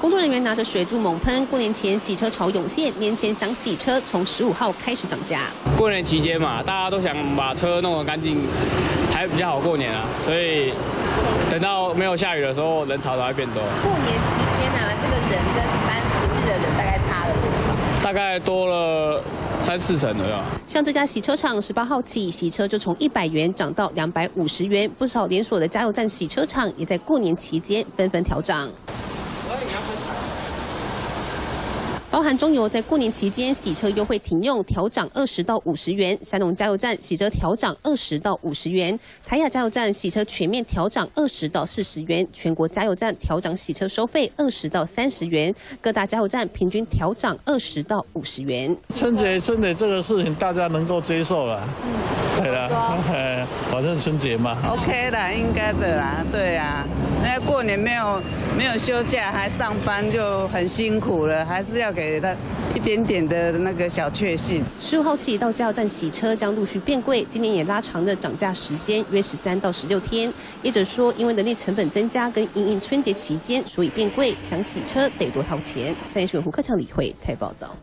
工作人员拿着水柱猛喷，过年前洗车潮涌现，年前想洗车从十五号开始涨价。过年期间嘛，大家都想把车弄得干净，还比较好过年啊，所以等到没有下雨的时候，人潮才会变多。过年期间呢，这个人跟一般平日的人大概差了多少？大概多了三四成左右。像这家洗车厂，十八号起洗车就从一百元涨到两百五十元，不少连锁的加油站洗车场也在过年期间纷纷调涨。包含中油在过年期间洗车优惠停用，调涨二十到五十元；山农加油站洗车调涨二十到五十元；台雅加油站洗车全面调涨二十到四十元；全国加油站调涨洗车收费二十到三十元；各大加油站平均调涨二十到五十元。春节春节这个事情大家能够接受了，嗯，对了，呃，反正春节嘛，OK 的，应该的啦，对啊，那过年没有没有休假还上班就很辛苦了，还是要。给他一点点的那个小确幸。十五号起到加油站洗车将陆续变贵，今年也拉长了涨价时间，约十三到十六天。业者说，因为人力成本增加跟营运春节期间，所以变贵，想洗车得多掏钱。三月新闻胡克强李慧台报道。